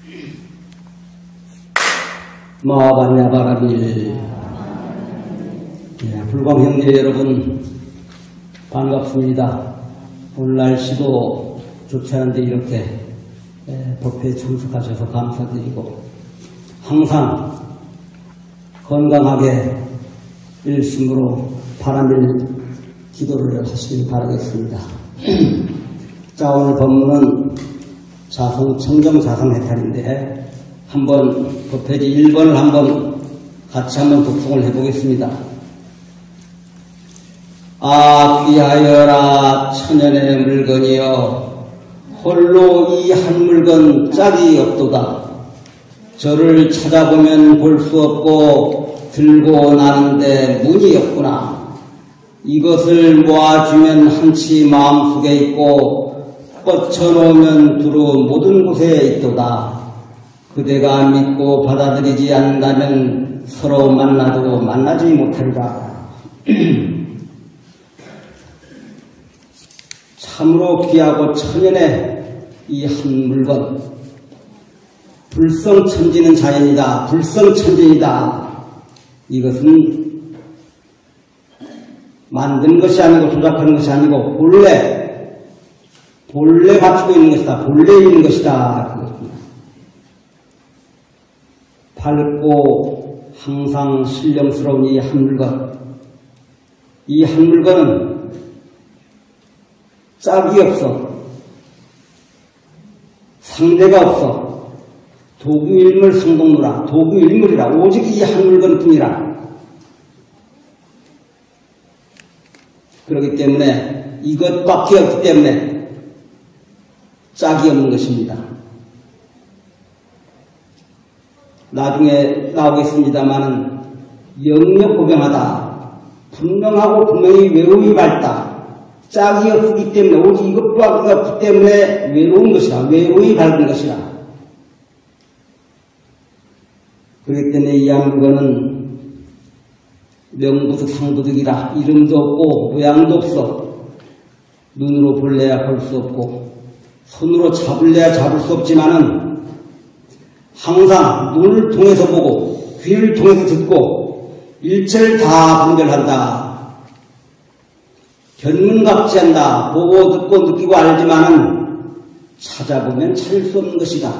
마바냐바라빌 예, 불광 형제 여러분 반갑습니다. 오늘 날씨도 좋지 않은데 이렇게 예, 법회에 참석하셔서 감사드리고 항상 건강하게 일심으로 바람일 기도를 하시길 바라겠습니다. 자 오늘 법문은 자성 청정 자성 해탈인데 한번 법회지 1번을 한번 같이 한번 독송을 해보겠습니다. 아 귀하여라 천연의 물건이여 홀로 이 한 물건 짝이 없도다. 저를 찾아보면 볼 수 없고 들고 나는데 문이 없구나. 이것을 모아주면 한치 마음속에 있고 뻗쳐놓으면 두루 모든 곳에 있도다. 그대가 믿고 받아들이지 않는다면 서로 만나도 만나지 못하리라. 참으로 귀하고 천연의 이 한 물건. 불성천지는 자연이다. 불성천지이다. 이것은 만든 것이 아니고 조작하는 것이 아니고 본래 본래 갖추고 있는 것이다. 본래 있는 것이다. 밝고 항상 신령스러운 이 한 물건. 이 한 물건은 짝이 없어. 상대가 없어. 도구일물 상동노라. 도구일물이라. 오직 이 한 물건 뿐이라. 그렇기 때문에 이것밖에 없기 때문에 짝이 없는 것입니다. 나중에 나오겠습니다만은 영역 고병하다. 분명하고 분명히 외로움이 밝다. 짝이 없기 때문에 오직 이것밖에 없기 때문에 외로운 것이다. 외로움이 밝은 것이다. 그렇기 때문에 이 양물건은 명부득 상부득이라 이름도 없고 모양도 없어. 눈으로 볼래야 볼 수 없고 손으로 잡을래야 잡을 수 없지만은 항상 눈을 통해서 보고 귀를 통해서 듣고 일체를 다 분별한다. 견문각지한다. 보고 듣고 느끼고 알지만은 찾아보면 찾을 수 없는 것이다.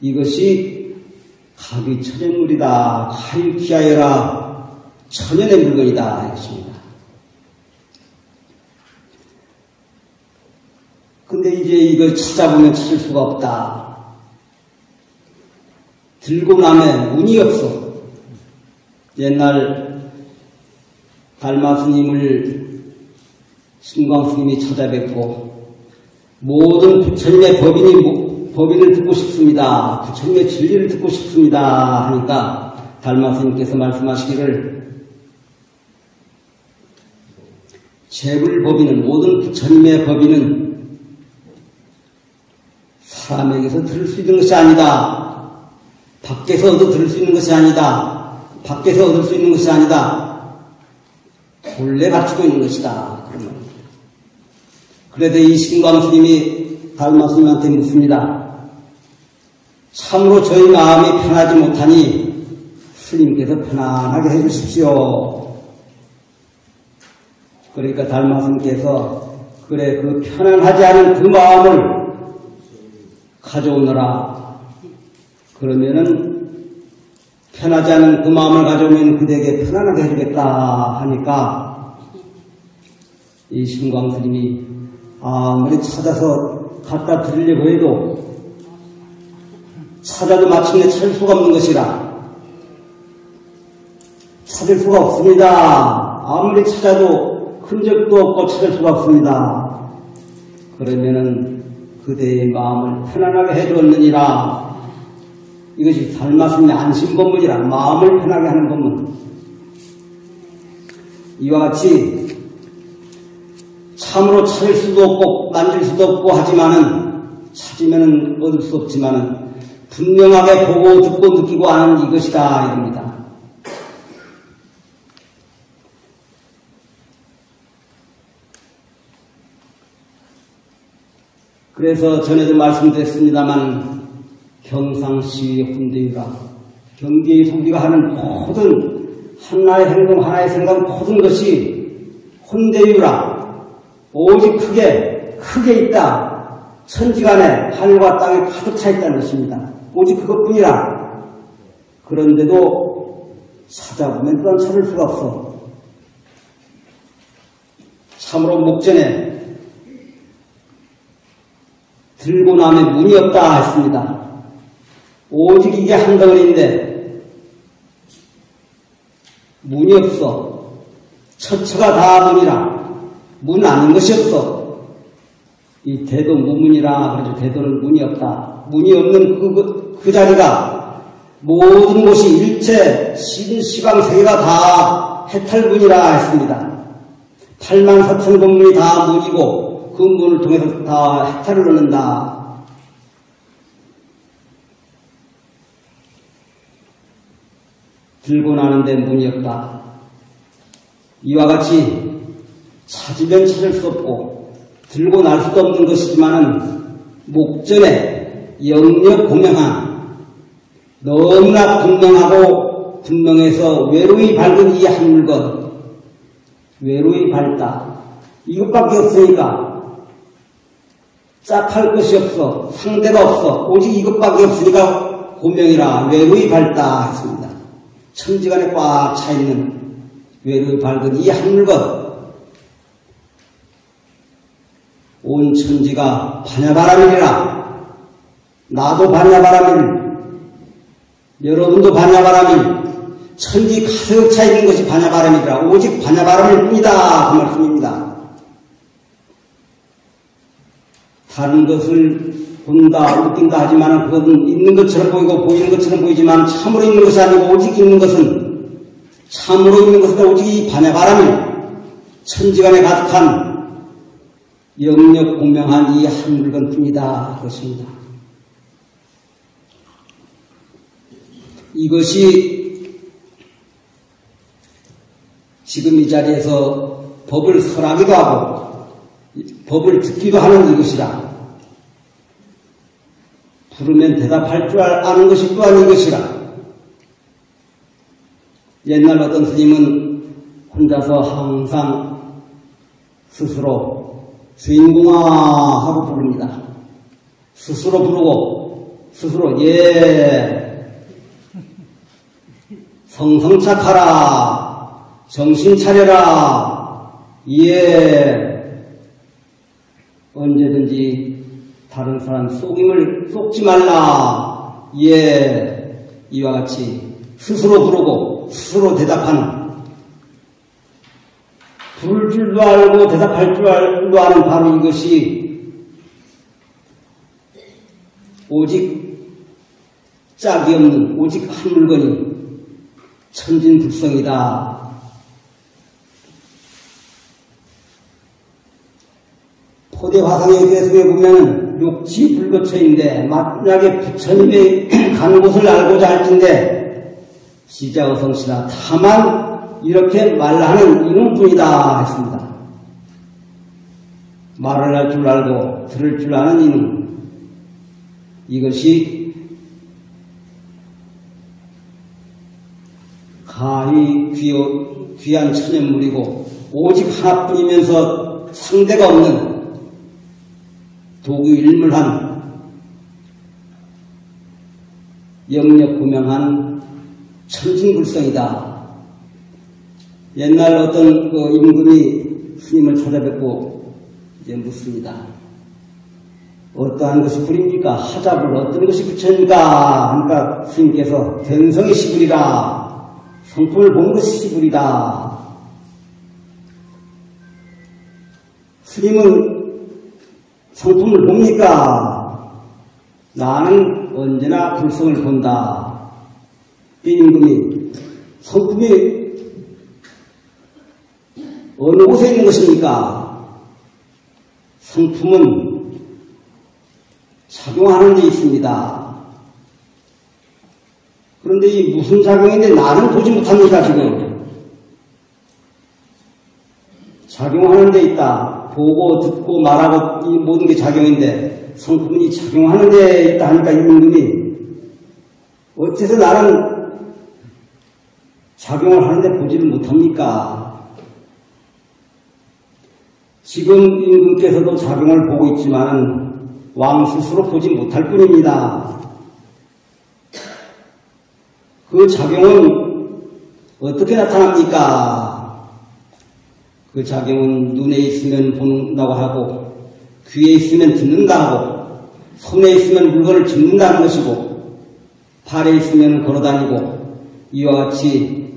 이것이 각이 천연물이다. 가히 귀하여라. 천연의 물건이다. 이것입니다. 근데 이제 이걸 찾아보면 찾을 수가 없다. 들고 나면 운이 없어. 옛날 달마 스님을 신광 스님이 찾아뵙고 모든 부처님의 법인이 법인을 듣고 싶습니다. 부처님의 진리를 듣고 싶습니다. 하니까 달마 스님께서 말씀하시기를 재불 법인은 모든 부처님의 법인은 사람에게서 들을 수 있는 것이 아니다. 밖에서 얻어 들을 수 있는 것이 아니다. 밖에서 얻을 수 있는 것이 아니다. 본래 갖추고 있는 것이다. 그래도 이 신광 스님이 달마 스님한테 묻습니다. 참으로 저희 마음이 편하지 못하니 스님께서 편안하게 해주십시오. 그러니까 달마 스님께서 그래 그 편안하지 않은 그 마음을 가져오너라. 그러면은 편하지 않은 그 마음을 가져오면 그대에게 편안하게 해주겠다 하니까 이 신광 스님이 아무리 찾아서 갖다 드리려고 해도 찾아도 마침내 찾을 수가 없는 것이라 찾을 수가 없습니다. 아무리 찾아도 흔적도 없고 찾을 수가 없습니다. 그러면은 그대의 마음을 편안하게 해주었느니라 이것이 살마스님의 안심법문이라 마음을 편하게 하는 법문. 이와 같이 참으로 찾을 수도 없고 만질 수도 없고 하지만은 찾으면 얻을 수 없지만은 분명하게 보고 듣고 느끼고 아는 이것이다 이겁니다. 그래서 전에도 말씀드렸습니다만 경상시 혼대유라 경계의 소리가 하는 모든 하나의 행동 하나의 생각 모든 것이 혼대유라. 오직 크게 크게 있다. 천지간에 하늘과 땅에 가득 차 있다는 것입니다. 오직 그것뿐이라. 그런데도 찾아보면 또한 찾을 수가 없어. 참으로 목전에 들고 나면 문이 없다 했습니다. 오직 이게 한 덩어리인데 문이 없어. 처처가 다 문이라 문 아닌 것이 없어. 이 대도 무문이라 그러죠. 대도는 문이 없다. 문이 없는 그, 그, 그 자리가 모든 곳이 일체 신시방 세계가 다 해탈문이라 했습니다. 8만 4천 건물이 다 문이고 그 문을 통해서 다 해탈을 얻는다. 들고 나는데 문이 없다. 이와 같이 찾으면 찾을 수 없고 들고 날 수도 없는 것이지만은 목전에 영역 공명한 너무나 분명하고 분명해서 외로이 밝은 이 한 물건 외로이 밝다 이것밖에 없으니까 짝할 것이 없어. 상대가 없어. 오직 이것밖에 없으니까 고명이라 외로이 밝다 했습니다. 천지간에 꽉 차 있는 외로이 밝은 이 한 물건. 온 천지가 반야바람이라. 나도 반야바람일 여러분도 반야바람일 천지 가득 차 있는 것이 반야바람이라. 오직 반야바람일 뿐이다. 그 말씀입니다. 다른 것을 본다, 느낀다 하지만 그것은 있는 것처럼 보이고 보이는 것처럼 보이지만 참으로 있는 것이 아니고 오직 있는 것은 참으로 있는 것은 오직 이 반야바람일 천지간에 가득한 영역 공명한 이 한 물건 뿐이다 그렇습니다. 이것이 지금 이 자리에서 법을 설하기도 하고 법을 듣기도 하는 이것이라 부르면 대답할 줄 아는 것이 또한 이것이라 옛날 어떤 스님은 혼자서 항상 스스로 주인공아 하고 부릅니다. 스스로 부르고 스스로 예 성성착하라. 정신 차려라. 예. 언제든지 다른 사람 속임을 속지 말라. 예. 이와 같이 스스로 부르고 스스로 대답하는 부를 줄도 알고 대답할 줄도 아는 바로 이것이 오직 짝이 없는 오직 한 물건이 천진불성이다. 포대 화상의 계속에 보면 육지 불거처인데 만약에 부처님의 간 곳을 알고자 할텐데 시자어성시나 다만 이렇게 말하는 이놈뿐이다 했습니다. 말을 할 줄 알고 들을 줄 아는 이놈 이것이 가히 귀한 천연물이고 오직 하나뿐이면서 상대가 없는 도구 일물한 영력 구명한 천진불성이다. 옛날 어떤 그 임금이 스님을 찾아뵙고 이제 묻습니다. 어떠한 것이 불입니까? 하자불 어떤 것이 부처입니까? 하니까 스님께서 den성이 시불이라 성품을 본 것이 시불이다. 스님은 성품을 봅니까? 나는 언제나 불성을 본다. 이 임금이 성품이 어느 곳에 있는 것입니까? 성품은 작용하는 데 있습니다. 그런데 이 무슨 작용인데 나는 보지 못합니다, 지금. 작용하는 데 있다. 보고, 듣고, 말하고, 이 모든 게 작용인데, 성품이 작용하는 데 있다 하니까 임금이 어째서 나는 작용을 하는데 보지를 못합니까? 지금 임금께서도 작용을 보고 있지만 왕 스스로 보지 못할 뿐입니다. 그 작용은 어떻게 나타납니까? 그 작용은 눈에 있으면 본다고 하고 귀에 있으면 듣는다 하고 손에 있으면 물건을 짚는다는 것이고 발에 있으면 걸어다니고 이와 같이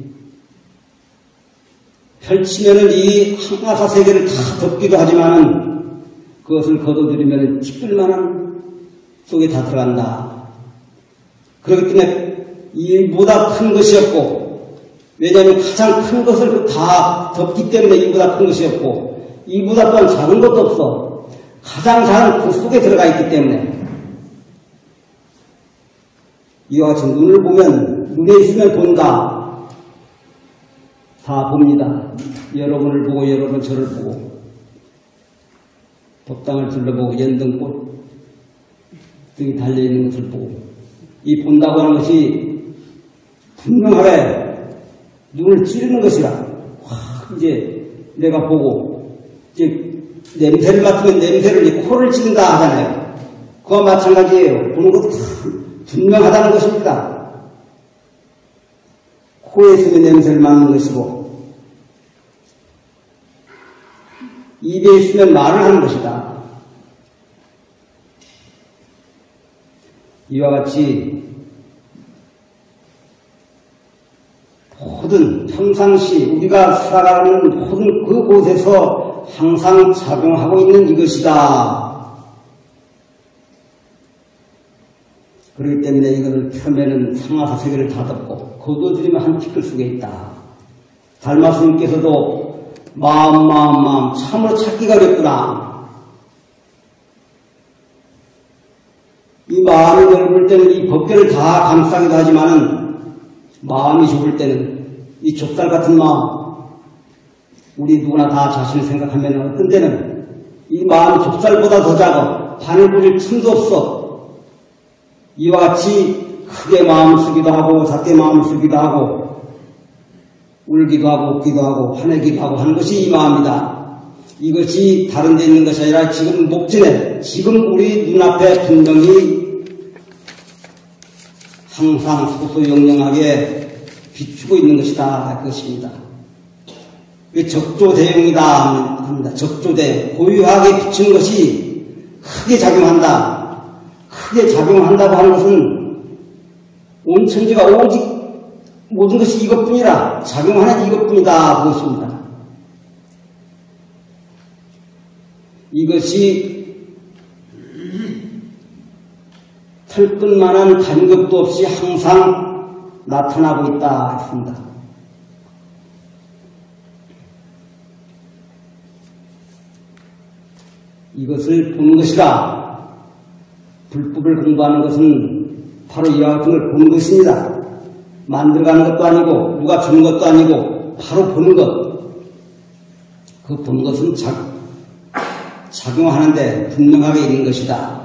펼치면은 이 항마사 세계를 다 덮기도 하지만은 그것을 걷어들이면 티끌만한 속에 다 들어간다. 그렇기 때문에 이보다 큰 것이 없고 왜냐하면 가장 큰 것을 다 덮기 때문에 이보다 큰 것이 없고 이보다 또한 작은 것도 없어. 가장 작은 그 속에 들어가 있기 때문에 이와 같이 눈을 보면 눈에 있으면 본다. 다 봅니다. 여러분을 보고 여러분 저를 보고 법당을 둘러보고 연등꽃 등이 달려있는 것을 보고 이 본다고 하는 것이 분명하게 눈을 찌르는 것이라 확 이제 내가 보고 이제 냄새를 맡으면 냄새를 이제 코를 찌른다 하잖아요. 그와 마찬가지예요. 보는 것도 분명하다는 것입니다. 코에 있으면 냄새를 맡는 것이고 입에 있으면 말을 하는 것이다. 이와 같이 모든 평상시 우리가 살아가는 모든 그곳에서 항상 작용하고 있는 이것이다. 그렇기 때문에 이것을 펴면은 상하사 세계를 다 덮고 거두어들이면 한 티끌 속에 있다. 달마스님께서도 마음 마음 마음 참으로 찾기가 어렵구나. 이 마음이 넓을 때는 이 법계를 다 감싸기도 하지만은 마음이 좁을 때는 이 좁쌀 같은 마음 우리 누구나 다 자신을 생각하면 어떤 때는 이 마음이 좁쌀보다 더 작아 바늘 부릴 틈도 없어 이와 같이 크게 마음을 쓰기도 하고 작게 마음을 쓰기도 하고 울기도 하고 웃기도 하고 화내기도 하고 하는 것이 이 마음이다. 이것이 다른 데 있는 것이 아니라 지금 목전에 지금 우리 눈앞에 분명히 항상 소소 영영하게 비추고 있는 것이다 그것입니다. 적조대용이다 합니다. 적조대 고유하게 비추는 것이 크게 작용한다. 크게 작용한다고 하는 것은 온 천지가 오직 모든 것이 이것뿐이라 작용하는 이것뿐이다 그것입니다. 이것이 털끝만한 간격도 없이 항상 나타나고 있다 했습니다. 이것을 보는 것이다. 불법을 공부하는 것은 바로 이와 같은 걸 보는 것입니다. 만들어가는 것도 아니고 누가 주는 것도 아니고 바로 보는 것. 그 보는 것은 작, 작용하는데 분명하게 있는 것이다.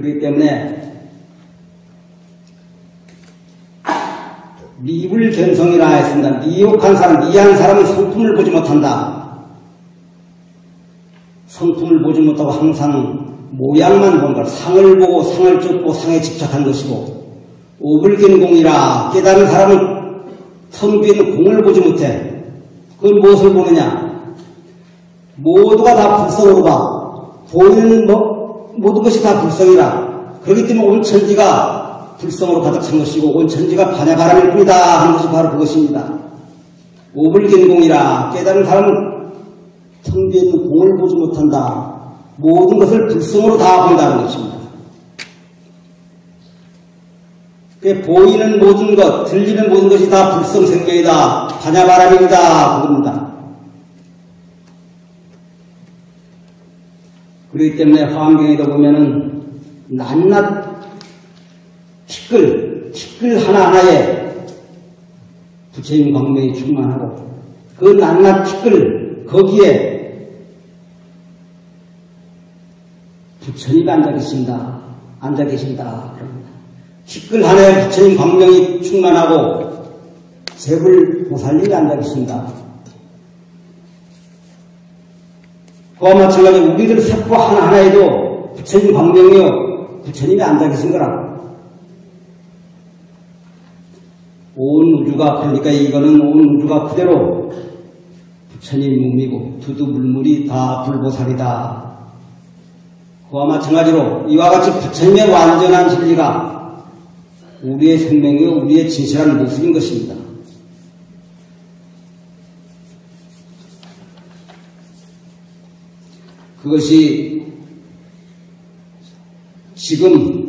그렇기 때문에 미불 견성이라 했습니다. 미혹한 사람, 미한 사람은 성품을 보지 못한다. 성품을 보지 못하고 항상 모양만 본 걸, 상을 보고 상을 쫓고 상에 집착한 것이고, 오불견공이라 깨달은 사람은 성비에 있는 공을 보지 못해. 그걸 무엇을 보느냐? 모두가 다 불성으로 봐. 보이는 뭐, 모든 것이 다 불성이라. 그렇기 때문에 온 천지가 불성으로 가득 찬 것이고, 온 천지가 반야바람일 뿐이다 하는 것이 바로 그것입니다. 오불견공이라 깨달은 사람은 성비에 있는 공을 보지 못한다. 모든 것을 불성으로 다 본다는 것입니다. 보이는 모든 것, 들리는 모든 것이 다 불성 생명이다. 반야바람입니다. 그겁니다. 그렇기 때문에 환경에도 보면은 낱낱 티끌, 티끌 하나하나에 부처님 광명이 충만하고 그 낱낱 티끌 거기에 부처님이 앉아 계신다. 앉아 계신다. 티끌 하나에 부처님 광명이 충만하고 제불 보살님이 앉아 계신다. 그와 마찬가지로 우리들 세포 하나하나에도 부처님 광명이요. 부처님이 앉아 계신 거라. 온 우주가 그러니까 이거는 온 우주가 그대로 부처님 몸이고 두두 물물이 다 불보살이다. 그와 마찬가지로 이와 같이 부처님의 완전한 진리가 우리의 생명이요 우리의 진실한 모습인 것입니다. 그것이 지금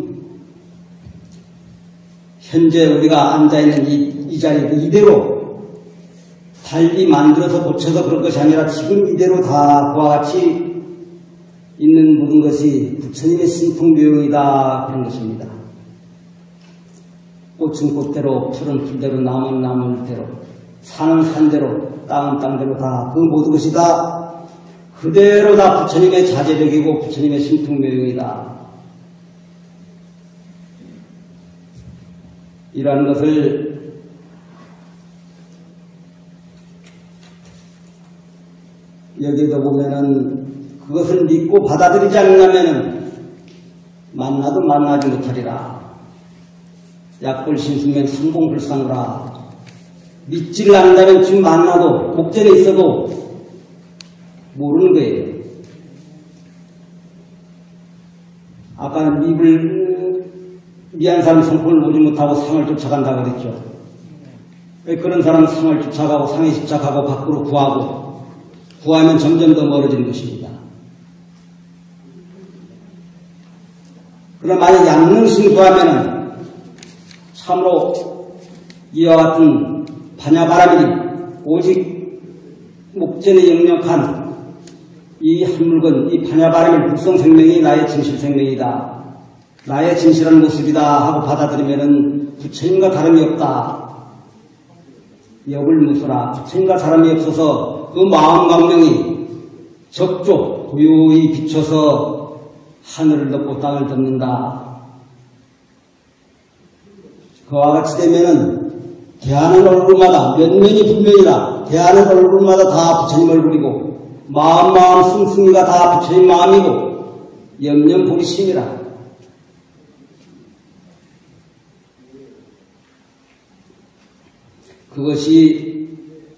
현재 우리가 앉아있는 이, 이 자리를 이대로 달리 만들어서 고쳐서 그런 것이 아니라 지금 이대로 다 그와 같이 있는 모든 것이 부처님의 신통묘용이다 그런 것입니다. 꽃은 꽃대로 풀은 풀대로 나무는 나무대로 산은 산대로 땅은 땅대로 다 그 모든 것이 다 그대로 다 부처님의 자제력이고 부처님의 신통묘용이다. 이러한 것을 여기도 보면은 그것을 믿고 받아들이지 않으면은 만나도 만나지 못하리라. 약불 신수면 성공불상이라. 믿지를 않는다면 지금 만나도 복전에 있어도 모르는 거예요. 아까 입을 미안 사람 성품을 보지 못하고 상을 쫓아간다 그랬죠. 그런 사람은 상을 쫓아가고 상에 집착하고 밖으로 구하고 구하면 점점 더 멀어지는 것입니다. 그러나 만약 양능심 구하면은 참으로 이와 같은 반야바람이 오직 목전에 역력한 이 한 물건, 이 반야바람의 북성 생명이 나의 진실 생명이다. 나의 진실한 모습이다 하고 받아들이면은 부처님과 다름이 없다. 역을 무수라 부처님과 다름이 없어서 그 마음 광명이 적조 고요히 비춰서 하늘을 덮고 땅을 덮는다. 그와 같이 되면은 대하는 얼굴마다 면면이 분명이다. 대하는 얼굴마다 다 부처님 얼굴이고 마음 마음 승승이가 다 부처님 마음이고 염염 보기 심이라. 그것이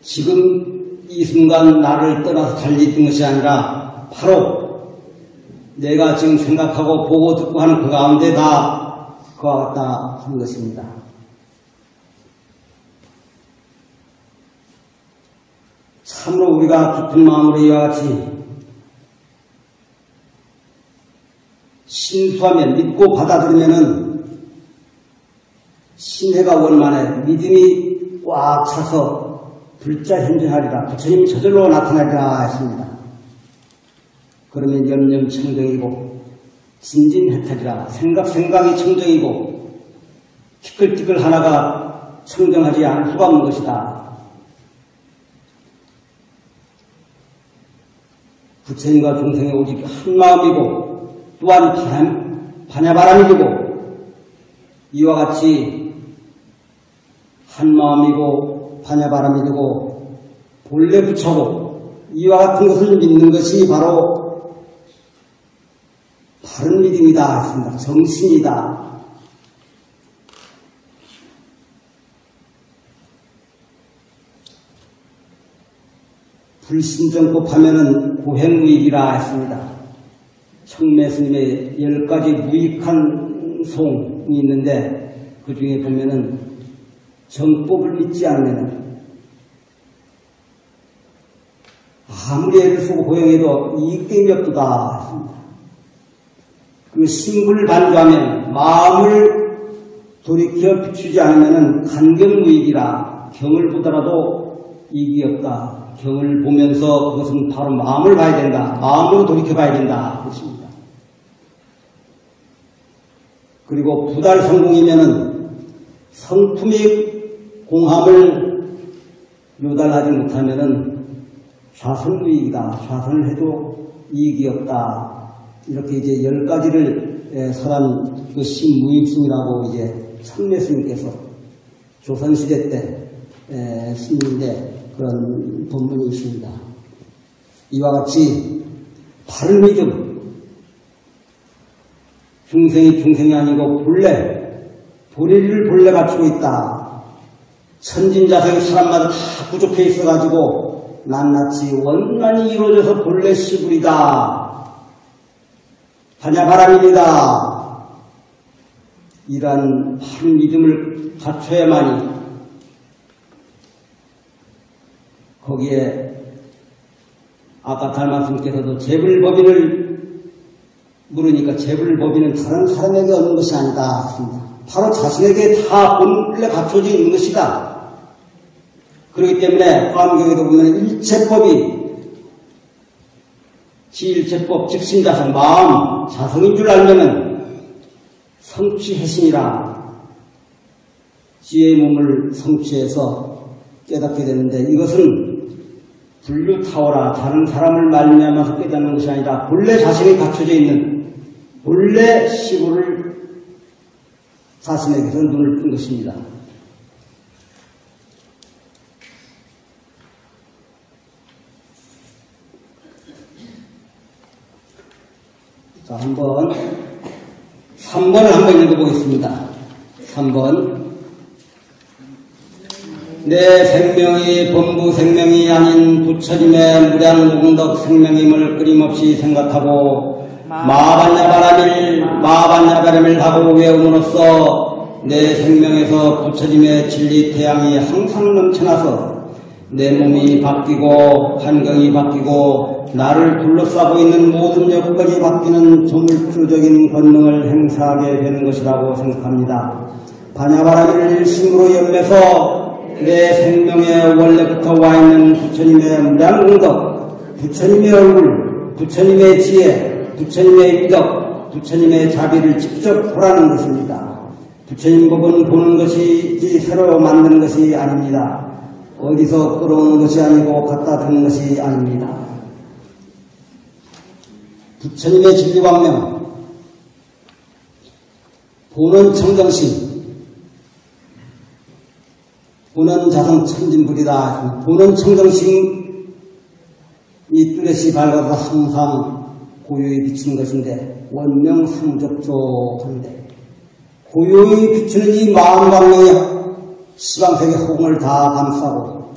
지금 이 순간 나를 떠나서 달리 있던 것이 아니라 바로 내가 지금 생각하고 보고 듣고 하는 그 가운데 다 그와 같다 하는 것입니다. 참으로 우리가 깊은 마음으로 이와 같이 신수하면 믿고 받아들이면은 신해가 원만해 믿음이 꽉 차서 불자 현존하리라 부처님 저절로 나타나리라 했습니다. 그러면 염염 청정이고 진진해탈이라 생각 생각이 청정이고 티끌티끌 하나가 청정하지 않을 수가 없는 것이다. 부처님과 중생이 오직 한 마음이고 또한 바람, 반야바람이고 이와 같이 한 마음이고 반야바람이 되고 본래 부처고 이와 같은 것을 믿는 것이 바로 바른 믿음이다 했습니다. 정신이다. 불신정법하면은 고행무익이라 했습니다. 청매 스님의 열 가지 무익한 송이 있는데 그 중에 보면은 정법을 믿지 않으면 아무리 애를 쓰고 고행해도 이익됨이 없다 했습니다. 그 신불을 반조하면 마음을 돌이켜 비추지 않으면 간경무익이라 경을 보더라도 이익이 없다. 경을 보면서 그것은 바로 마음을 봐야 된다. 마음으로 돌이켜 봐야 된다. 그렇습니다. 그리고 부달 성공이면은 성품의 공함을 요달하지 못하면은 좌선무익이다. 좌선을 해도 이익이 없다. 이렇게 이제 열 가지를 설한 그 신무입승이라고 이제 천례스님께서 조선시대 때 스님인데 그런 본문이 있습니다. 이와 같이 바른 믿음, 중생이 중생이 아니고 본래, 본의를 본래 갖추고 있다. 천진자성이 사람마다 다 부족해 있어가지고 낱낱이 원만히 이루어져서 본래 시불이다. 반야바람입니다. 이러한 바른 믿음을 갖춰야만이 거기에 아까 달마스님께서도 재불법인을 물으니까 재불법인은 다른 사람에게 얻는 것이 아니다. 바로 자신에게 다 본래 갖춰져 있는 것이다. 그렇기 때문에 화엄경에도 보면 일체법이 지일체법 즉신자성 마음 자성인 줄 알면은 성취해신이라 지혜의 몸을 성취해서 깨닫게 되는데 이것은 불류타오라 다른 사람을 말미암아서 깨닫는 것이 아니라 본래 자신이 갖춰져 있는 본래 시구를 자신에게서 눈을 뜬 것입니다. 자, 한번 3번을 한번 읽어보겠습니다. 3번 내 생명이 본부 생명이 아닌 부처님의 무량무궁덕 생명임을 끊임없이 생각하고 마반야바람일 마반야바람일 하고 외움으로써 내 생명에서 부처님의 진리 태양이 항상 넘쳐나서 내 몸이 바뀌고 환경이 바뀌고 나를 둘러싸고 있는 모든 여건이 바뀌는 조물주적인 권능을 행사하게 되는 것이라고 생각합니다. 반야바람일 일심으로 연매서 내 생명에 원래부터 와 있는 부처님의 무량공덕, 부처님의 얼굴, 부처님의 지혜, 부처님의 미덕, 부처님의 자비를 직접 보라는 것입니다. 부처님 법은 보는 것이지 새로 만드는 것이 아닙니다. 어디서 끌어오는 것이 아니고 갖다 두는 것이 아닙니다. 부처님의 진리광명, 보는 청정심, 보는 자성 천진불이다. 보는 청정심이 뚜렷이 밝아서 항상 고요히 비치는 것인데 원명 상적조한데 고요히 비치는 이 마음 광명이 시방색의 허공을 다 감싸고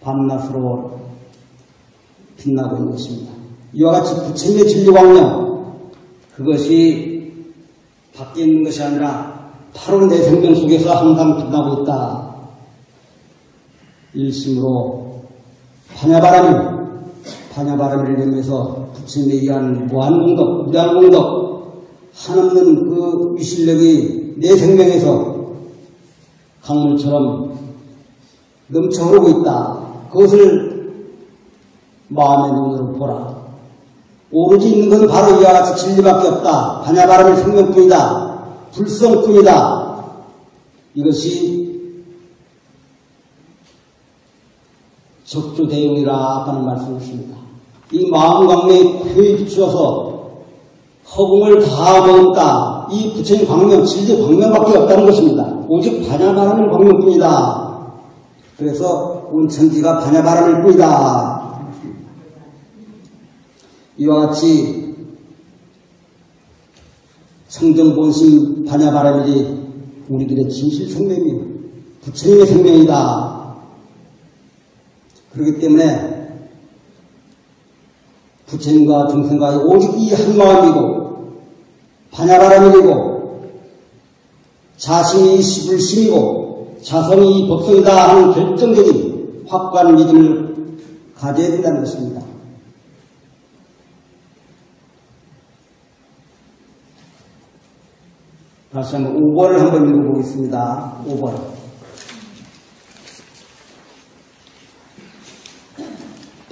밤낮으로 빛나고 있는 것입니다. 이와 같이 부처님의 진리광명 그것이 밖에 있는 것이 아니라 바로 내 생명 속에서 항상 빛나고 있다. 일심으로 반야바람, 반야바람을 이용해서 부처님에 의한 무한공덕, 무량공덕, 한없는 그 위실력이 내 생명에서 강물처럼 넘쳐 흐르고 있다. 그것을 마음의 눈으로 보라. 오로지 있는 것은 바로 이와 같이 진리밖에 없다. 반야바람의 생명뿐이다. 불성뿐이다. 이것이 적조 대용이라 하는 말씀이십니다. 이 마음 광명이 고요히 비추어서 허공을 다 먹었다. 이 부처님 광명, 진리 광명밖에 없다는 것입니다. 오직 반야바람의 광명뿐이다. 그래서 온천지가 반야바람일 뿐이다. 이와 같이 성정본심 반야바람이 우리들의 진실 생명이에요. 부처님의 생명이다. 그렇기 때문에 부처님과 중생과 오직 이 한 마음이고 반야바람이고 자신이 시불심이고 자성이 법성이다 하는 결정적인 확고한 믿음을 가져야 된다는 것입니다. 다시 한번 5번을 한번 읽어보겠습니다. 5번.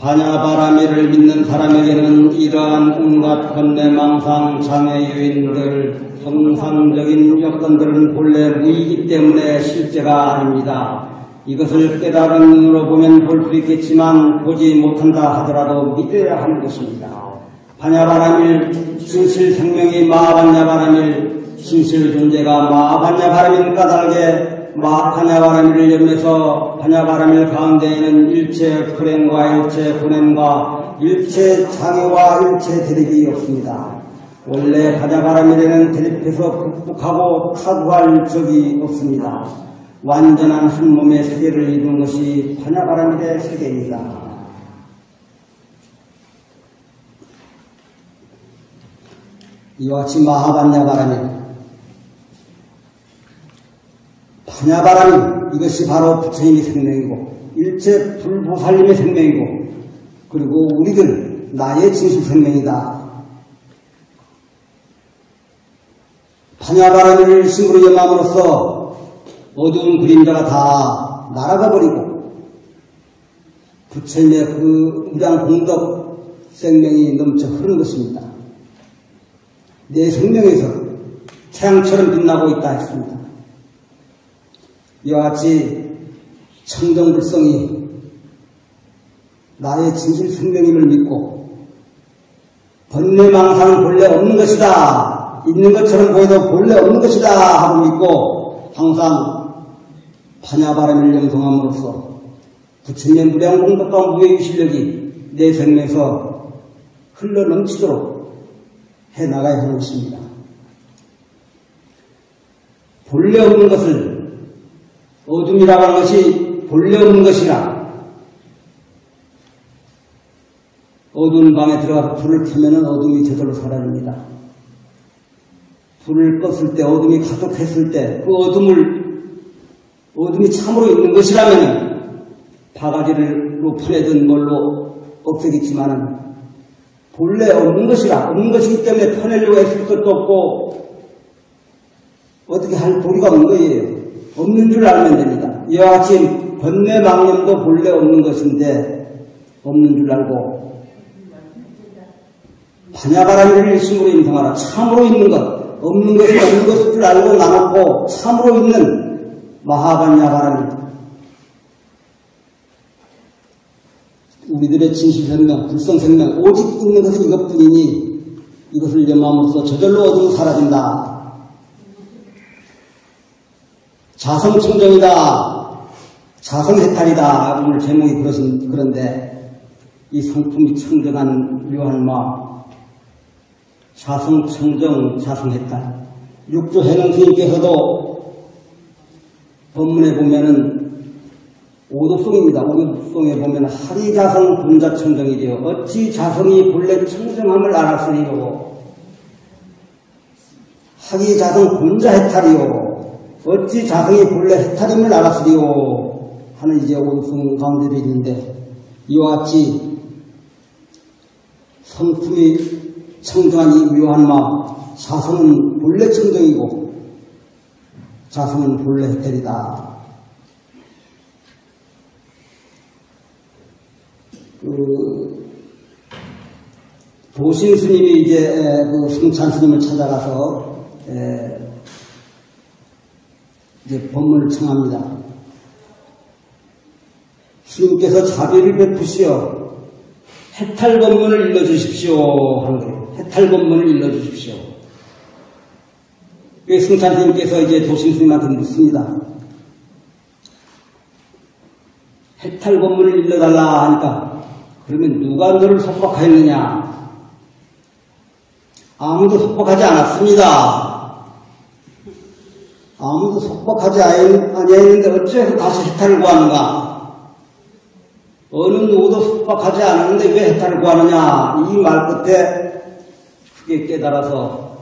반야바라미를 믿는 사람에게는 이러한 온갖 건네망상 장애 요인들 정상적인 여건들은 본래 무이기 때문에 실제가 아닙니다. 이것을 깨달은 눈으로 보면 볼 수 있겠지만 보지 못한다 하더라도 믿어야 하는 것입니다. 반야바람일 진실 생명이 마반야바람일 진실 존재가 마반야 바람인 까닭에 마반야바람일을 염려서 반야 바람일 가운데에는 일체 불행과 일체 불행과 일체 장애와 일체 대립이 없습니다. 원래 반야 바람일에는 대립해서 극복하고 타구할 적이 없습니다. 완전한 한 몸의 세계를 이루는 것이 반야 바람일의 세계입니다. 이와 같이 마하반야 바람이 반야바람이 이것이 바로 부처님의 생명이고 일체 불보살님의 생명이고 그리고 우리들 나의 진실 생명이다. 반야바람을 심으로 염함으로써 어두운 그림자가 다 날아가 버리고 부처님의 그 무량 공덕 생명이 넘쳐 흐르는 것입니다. 내 생명에서 태양처럼 빛나고 있다 했습니다. 이와 같이 청정불성이 나의 진실 생명임을 믿고 번뇌망상은 본래 없는 것이다. 있는 것처럼 보여도 본래 없는 것이다 하고 믿고 항상 반야바람을 영성함으로써 부처님의 무량 공덕과 무의 실력이 내 생명에서 흘러 넘치도록 해 나가야 하는 것입니다. 본래 없는 것을 어둠이라고 하는 것이 본래 없는 것이라 어두운 방에 들어가서 불을 켜면 어둠이 저절로 사라집니다. 불을 껐을 때 어둠이 가득했을 때 그 어둠을 어둠이 참으로 있는 것이라면 바가지로 퍼내든 뭘로 없애겠지만은 본래 없는 것이라 없는 것이기 때문에 퍼내려고 했을 것도 없고 어떻게 할 도리가 없는 거예요. 없는 줄 알면 됩니다. 이와 같이 번뇌망념도 본래 없는 것인데 없는 줄 알고 반야바라미를 일심으로 인성하라. 참으로 있는 것, 없는 것이 없는 것일 줄 알고 나눴고 참으로 있는 마하반야바라미 우리들의 진실생명, 불성생명, 오직 있는 것은 이것뿐이니 이것을 염함으로써 저절로 어둠 사라진다. 자성청정이다. 자성 해탈이다. 오늘 제목이 그러신, 그런데 이 성품이 청정한 묘한 마 자성 청정, 자성 해탈. 육조 해능 스님께서도 본문에 보면은 오도송입니다. 오도송에 보면 하리자성 본자청정이지요. 어찌 자성이 본래 청정함을 알았으리요. 하리자성 본자 해탈이요. 어찌 자성이 본래 해탈임을 알았으리요. 하는 이제 오도송 가운데도 있는데 이와 같이 성품이 청정한 이 묘한 마음 자성은 본래 청정이고 자성은 본래 해탈이다. 그 도신 스님이 이제 그 승찬 스님을 찾아가서 이제 법문을 청합니다. 스님께서 자비를 베푸시어 해탈 법문을 일러주십시오 하는 거예요. 해탈 법문을 일러주십시오. 승찬 스님께서 이제 도신 스님한테 묻습니다. 해탈 법문을 일러달라 하니까 그러면 누가 너를 속박하였느냐? 아무도 속박하지 않았습니다. 아무도 속박하지 아니했는데 어째서 다시 해탈을 구하는가? 어느 누구도 속박하지 않았는데 왜 해탈을 구하느냐? 이 말 끝에 크게 깨달아서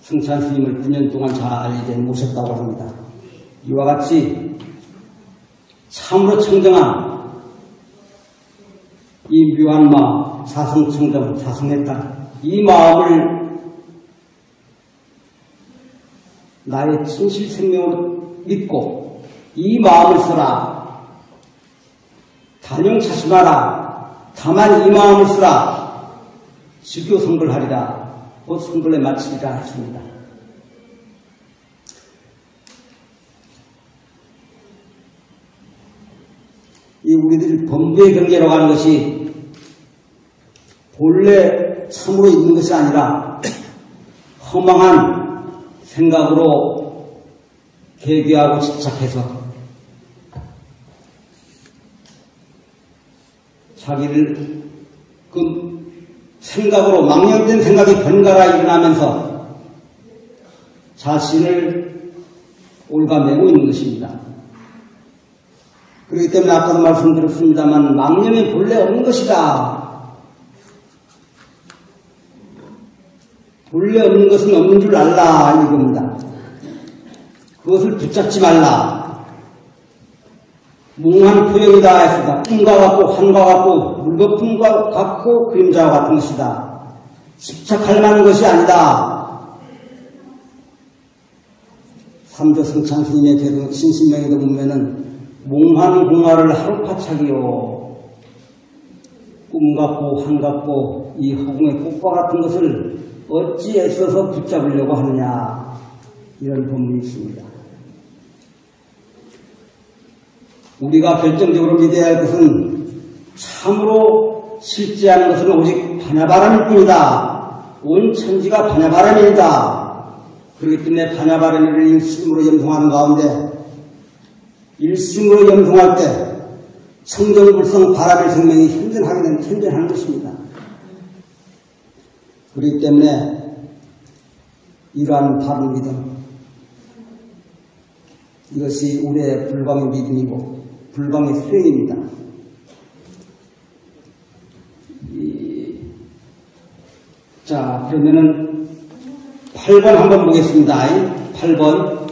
승찬 스님을 9년 동안 잘 이제 모셨다고 합니다. 이와 같이 참으로 청정한 이 묘한 마음, 자성청정, 자성했다. 이 마음을 나의 진실 생명으로 믿고 이 마음을 써라. 단용 자심하라. 다만 이 마음을 쓰라. 지교 성불하리라. 곧 성불에 마치리라 했습니다. 이 우리들이 범죄의 경계로 가는 것이 본래 참으로 있는 것이 아니라 허망한 생각으로 계기하고 집착해서 자기를 그 생각으로 망령된 생각이 번갈아 일어나면서 자신을 올가매고 있는 것입니다. 그렇기 때문에 아까도 말씀드렸습니다만 망념이 본래 없는 것이다. 본래 없는 것은 없는 줄 알라 이겁니다. 그것을 붙잡지 말라. 뭉한 표현이다 했습니다. 꿈과 같고 한과 같고 물거품과 같고 그림자와 같은 것이다. 집착할 만한 것이 아니다. 삼조 성찬 스님의 대도 신신명에도 보면은 몽환 공화를 하루파차기요. 꿈 같고 한 같고 이 허공의 꽃과 같은 것을 어찌 애써서 붙잡으려고 하느냐 이런 본문이 있습니다. 우리가 결정적으로 믿어야 할 것은 참으로 실제하는 것은 오직 반야바람일 뿐이다. 온 천지가 반야바람이다. 그렇기 때문에 반야바람을 일심으로 염송하는 가운데 일심으로 염송할 때 성정불성 바람의 생명이 현존하게 되는 현존하는 것입니다. 그렇기 때문에 이러한 바른 믿음 이것이 우리의 불광의 믿음이고 불광의 수행입니다. 자 그러면은 8번 한번 보겠습니다. 8번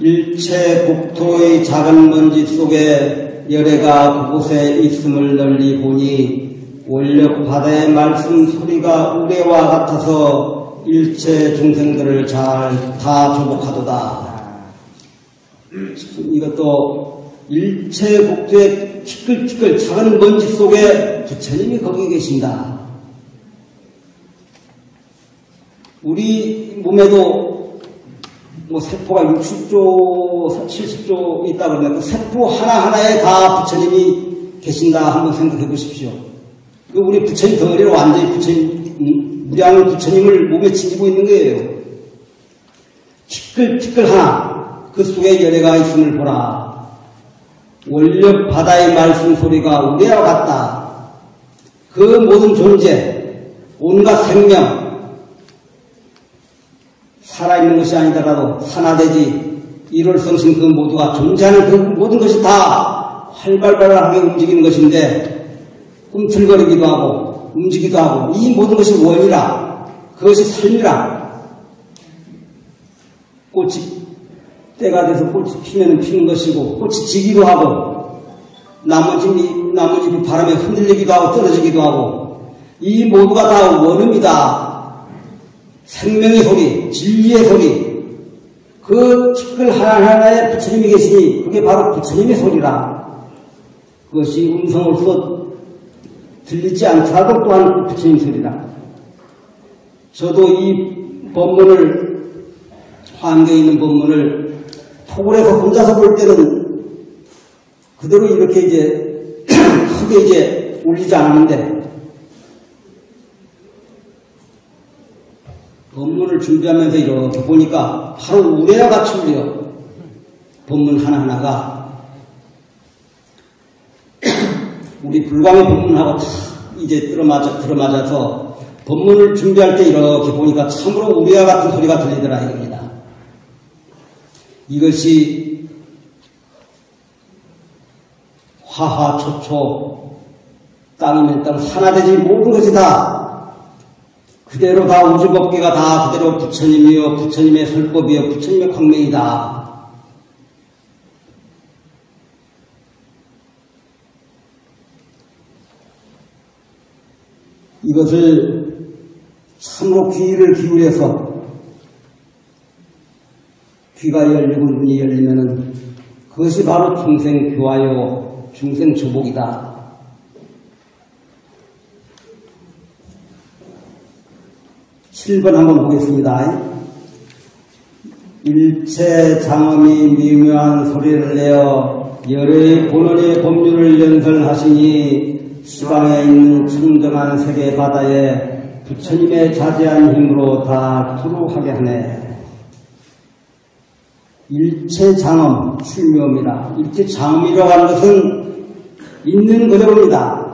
일체 국토의 작은 먼지 속에 열애가 그곳에 있음을 널리 보니 원력 바다의 말씀 소리가 우레와 같아서 일체 중생들을 잘 다 조복하도다. 이것도 일체 국토의 티끌티끌 작은 먼지 속에 부처님이 거기 계신다. 우리 몸에도 뭐 세포가 60조, 70조 있다 그러면 그 세포 하나하나에 다 부처님이 계신다 한번 생각해 보십시오. 그 우리 부처님 덩어리로 완전히 부처님, 음, 무량 부처님을 몸에 지니고 있는 거예요. 티끌 티끌 하나, 그 속에 열애가 있음을 보라. 원력 바다의 말씀 소리가 우리와 같다. 그 모든 존재, 온갖 생명, 살아있는 것이 아니더라도 산화되지 일월성신 그 모두가 존재하는 그 모든 것이 다 활발발하게 움직이는 것인데 꿈틀거리기도 하고 움직이기도 하고 이 모든 것이 원이라 그것이 삶이라 꽃이 때가 돼서 꽃이 피면 피는 것이고 꽃이 지기도 하고 나머지 나머지 바람에 흔들리기도 하고 떨어지기도 하고 이 모두가 다 원음이다. 생명의 소리, 진리의 소리, 그 티끌 하나하나에 부처님이 계시니 그게 바로 부처님의 소리라. 그것이 음성으로서 들리지 않더라도 또한 부처님 소리라. 저도 이 법문을 환경에 있는 법문을 토굴에서 혼자서 볼 때는 그대로 이렇게 이제 크게 이제 울리지 않았는데 법문을 준비하면서 이렇게 보니까 바로 우레와 같이 울려. 법문 하나하나가 우리 불광의 법문하고 다 이제 들어맞아, 들어맞아서 법문을 준비할 때 이렇게 보니까 참으로 우리와 같은 소리가 들리더라 이겁니다. 이것이 화화초초 땅이면 땅 산화되지 모든 것이 다 그대로 다 우주법계가 다 그대로 부처님이요 부처님의 설법이요 부처님의 광명이다. 이것을 참으로 귀를 기울여서 귀가 열리고 눈이 열리면은 그것이 바로 중생 교화요 중생 조복이다. 7번 한번 보겠습니다. 일체 장엄이 미묘한 소리를 내어 열의 본원의 법률을 연설하시니 시방에 있는 청정한 세계 바다에 부처님의 자제한 힘으로 다 두루하게 하네. 일체 장엄, 출묘입니다. 일체 장엄이라고 하는 것은 있는 그대로입니다.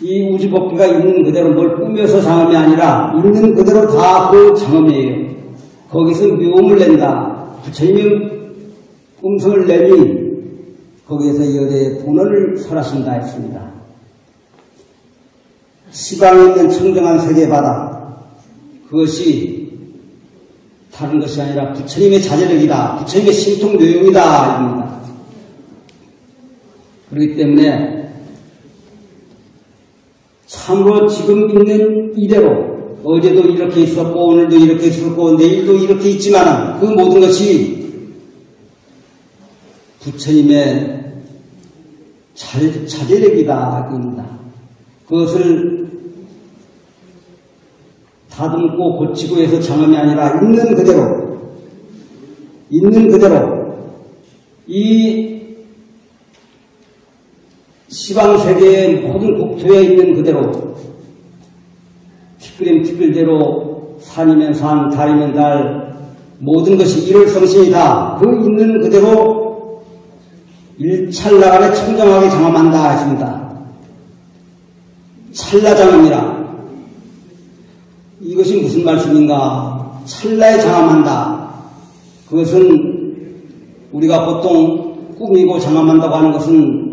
이 우주법기가 있는 그대로 뭘 꾸며서 장엄이 아니라 있는 그대로 다 그 장엄이에요. 거기서 묘음을 낸다. 부처님이 음성을 내니 거기에서 열의 본원을 설하신다 했습니다. 시방에 있는 청정한 세계 바다 그것이 다른 것이 아니라 부처님의 자제력이다. 부처님의 신통 묘용이다. 입니다. 그렇기 때문에 참으로 지금 있는 이대로 어제도 이렇게 있었고 오늘도 이렇게 있었고 내일도 이렇게 있지만 그 모든 것이 부처님의 자제력이다. 입니다. 그것을 다듬고 고치고 해서 장엄이 아니라 있는 그대로 있는 그대로 이 시방 세계의 모든 국토에 있는 그대로 티끌임 티끌대로 산이면 산, 달이면 달 모든 것이 일월성신이다. 그 있는 그대로 일찰나간에 청정하게 장엄한다 했습니다. 찰나장엄이라 이것이 무슨 말씀인가? 찰나에 장함한다. 그것은 우리가 보통 꾸미고 장함한다고 하는 것은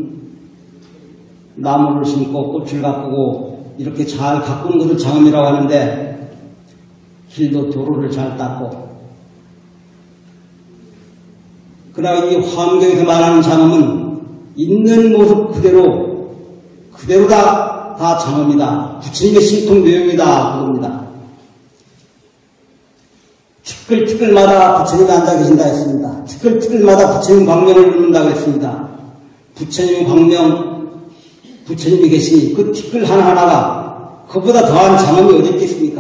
나무를 심고 꽃을 가꾸고 이렇게 잘 가꾸는 것을 장엄이라고 하는데 길도 도로를 잘 닦고 그러나 이 환경에서 말하는 장엄은 있는 모습 그대로 그대로 다, 다 장엄이다. 부처님의 신통 묘용이다. 그겁니다. 티끌티끌마다 부처님이 앉아 계신다 했습니다. 티끌티끌마다 부처님 광명을 누른다고 했습니다. 부처님 광명, 부처님이 계시니 그 티끌 하나하나가 그보다 더한 장엄이 어디 있겠습니까?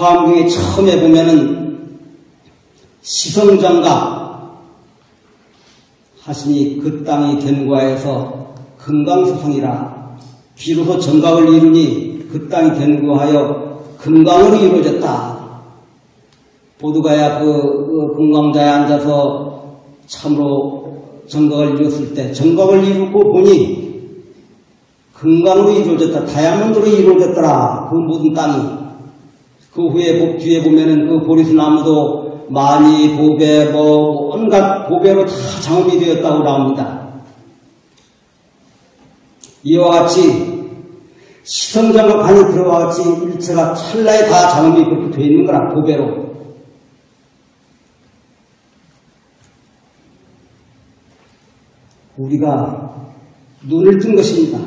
화엄경에 처음에 보면은 시성정가 하시니 그 땅이 견과에서 금강수성이라 비로소 정각을 이루니 그 땅이 견고하여 금강으로 이루어졌다. 보두가야 그, 그 금강자에 앉아서 참으로 정각을 이루었을 때 정각을 이루고 보니 금강으로 이루어졌다. 다이아몬드로 이루어졌더라. 그 모든 땅이. 그 후에 뒤에 보면은 그 보리수 나무도 많이 보배 뭐 온갖 보배로 다 장업이 되었다고 나옵니다. 이와 같이 시성장과 관이 들어와 같이 일체가 찰나에 다 장엄이 그렇게 되어 있는 거라 보배로 우리가 눈을 뜬 것입니다.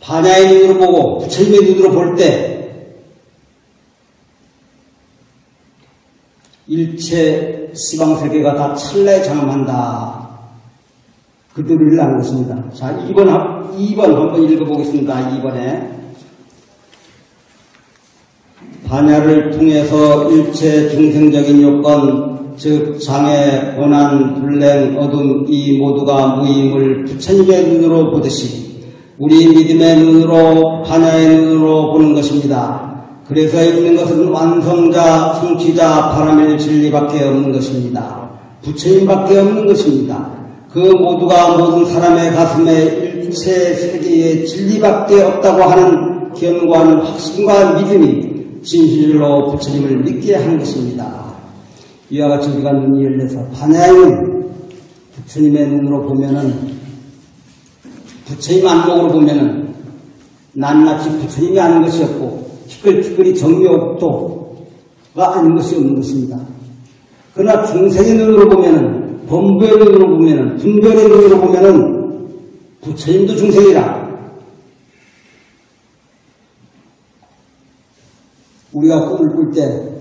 반야의 눈으로 보고 부처님의 눈으로 볼때 일체 시방세계가 다 찰나에 장엄한다. 그들을 낳은 것입니다. 자, 2번, 2번 한번 읽어보겠습니다. 2번에. 반야를 통해서 일체 중생적인 요건, 즉, 장애, 고난, 불행, 어둠, 이 모두가 무임을 부처님의 눈으로 보듯이 우리 믿음의 눈으로, 반야의 눈으로 보는 것입니다. 그래서 있는 것은 완성자, 성취자, 바람일 진리밖에 없는 것입니다. 부처님밖에 없는 것입니다. 그 모두가 모든 사람의 가슴에 일체 세계에 진리밖에 없다고 하는 견고한 확신과 믿음이 진실로 부처님을 믿게 하는 것입니다. 이와 같이 우리가 눈이 열려서 반야의 부처님의 눈으로 보면은 부처님 안목으로 보면은 낱낱이 부처님이 아는 것이 없고 티끌티끌이 정묘옥도가 아닌 것이 없는 것입니다. 그러나 중생의 눈으로 보면은 범부의 눈으로 보면은, 분별의 눈으로 보면은, 부처님도 중생이라. 우리가 꿈을 꿀 때,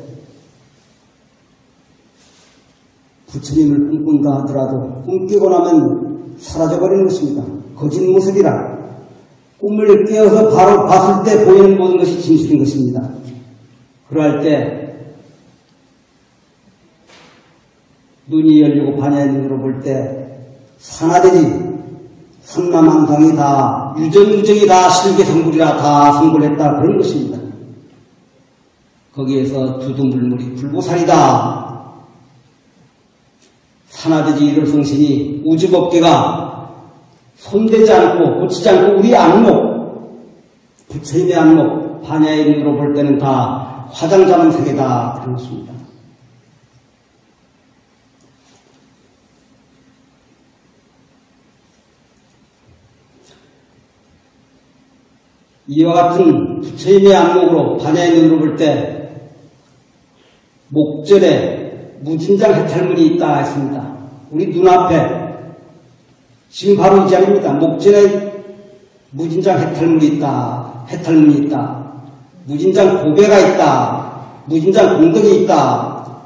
부처님을 꿈꾼다 하더라도, 꿈깨고 나면 사라져버리는 것입니다. 거짓 모습이라. 꿈을 깨어서 바로 봤을 때 보이는 모든 것이 진실인 것입니다. 그러할 때, 눈이 열리고 반야의 눈으로 볼때 산하대지 삼남한상이 다 유전무정이 다 실계 성불이라 다 성불했다 그런 것입니다. 거기에서 두두물물이 불보살이다. 산하대지 일월성신이 우주법계가 손대지 않고 고치지 않고 우리 안목 부처님의 안목 반야의 눈으로 볼 때는 다 화장 잡은 세계다 그런 것입니다. 이와 같은 부처님의 안목으로 반야의 눈으로 볼 때 목절에 무진장 해탈문이 있다 했습니다. 우리 눈앞에 지금 바로 이 자리입니다. 목절에 무진장 해탈문이 있다. 해탈문이 있다. 무진장 고배가 있다. 무진장 공덕이 있다.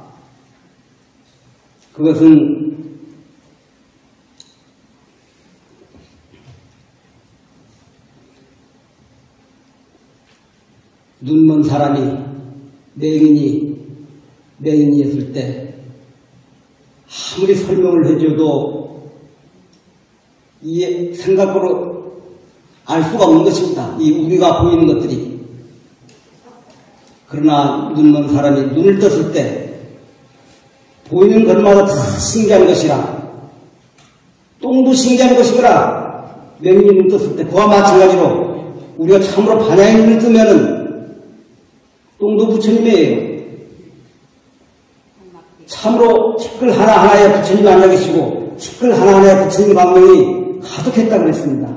그것은 눈먼 사람이 맹인이 맹인이었을 때 아무리 설명을 해줘도 이 생각으로 알 수가 없는 것입니다. 이 우리가 보이는 것들이 그러나 눈먼 사람이 눈을 떴을 때 보이는 것마다 다 신기한 것이라 똥도 신기한 것이거라 맹인이 눈 떴을 때 그와 마찬가지로 우리가 참으로 반야의 눈을 뜨면은 똥도 부처님이에요. 참으로 티끌 하나하나에 부처님이 앉아 계시고 티끌 하나하나에 부처님 방명이 가득했다 그랬습니다.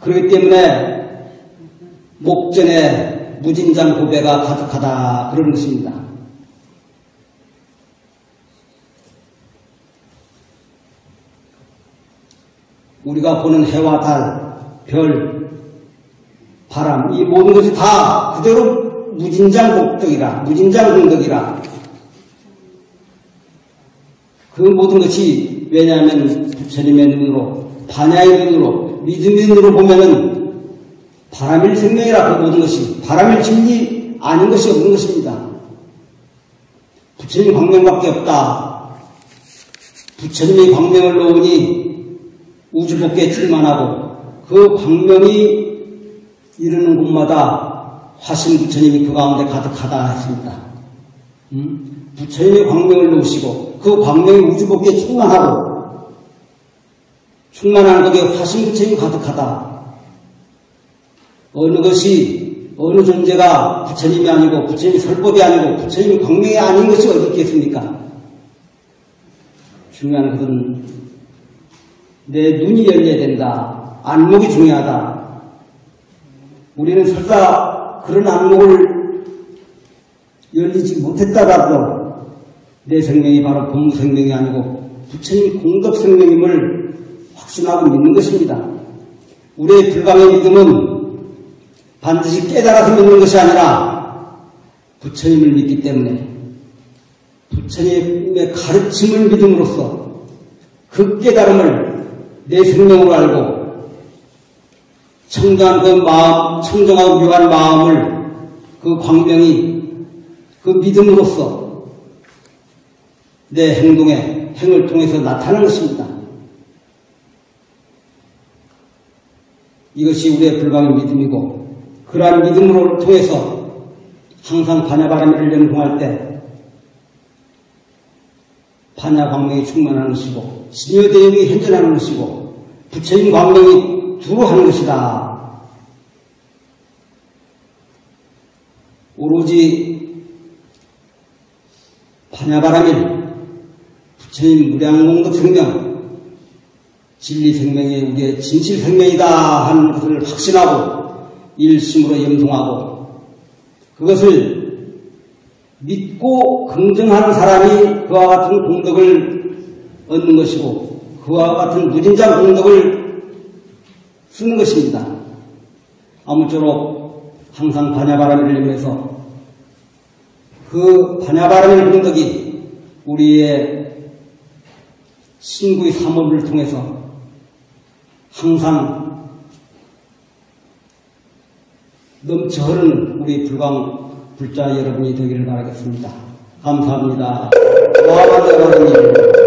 그렇기 때문에 목전에 무진장 고배가 가득하다 그런 것입니다. 우리가 보는 해와 달, 별, 바람, 이 모든 것이 다 그대로 무진장 복덕이라, 무진장 공덕이라. 그 모든 것이 왜냐하면 부처님의 눈으로, 반야의 눈으로, 믿음의 눈으로 보면은 바람일 생명이라 그 모든 것이 바람일 진리 아닌 것이 없는 것입니다. 부처님 광명밖에 없다. 부처님이 광명을 놓으니 우주복에 출만하고 그 광명이 이르는 곳마다 화신 부처님이 그 가운데 가득하다 했습니다. 음? 부처님의 광명을 놓으시고 그 광명이 우주복에 충만하고 충만한 것에 화신 부처님이 가득하다. 어느 것이 어느 존재가 부처님이 아니고 부처님이 설법이 아니고 부처님이 광명이 아닌 것이 어디 있겠습니까? 중요한 것은 내 눈이 열려야 된다. 안목이 중요하다. 우리는 설사 그런 안목을 열리지 못했다라도 내 생명이 바로 공생명이 아니고 부처님 공덕 생명임을 확신하고 믿는 것입니다. 우리의 불강의 믿음은 반드시 깨달아서 믿는 것이 아니라 부처님을 믿기 때문에 부처님의 가르침을 믿음으로써 그 깨달음을 내 생명으로 알고 청정한 그 마음, 청정하고 묘한 마음을 그 광명이 그 믿음으로써 내 행동에 행을 통해서 나타나는 것입니다. 이것이 우리의 불광의 믿음이고 그러한 믿음으로 통해서 항상 반야바람을 연공할 때 반야 광명이 충만하는 것이고 신여대형이 현존하는 것이고 부처님 광명이 두루 하는 것이다. 오로지 반야바람일 부처님 무량공덕 생명 진리 생명이 우리의 진실 생명이다 하는 것을 확신하고 일심으로 염송하고 그것을 믿고 긍정하는 사람이 그와 같은 공덕을 얻는 것이고 그와 같은 무진장 공덕을 쓰는 것입니다. 아무쪼록 항상 반야바람을 내면서 그 반야바람의 공덕이 우리의 신구의 사업을 통해서 항상 넘쳐 흐르는 우리 불광 불자 여러분이 되기를 바라겠습니다. 감사합니다. 노아만 되어버린 일.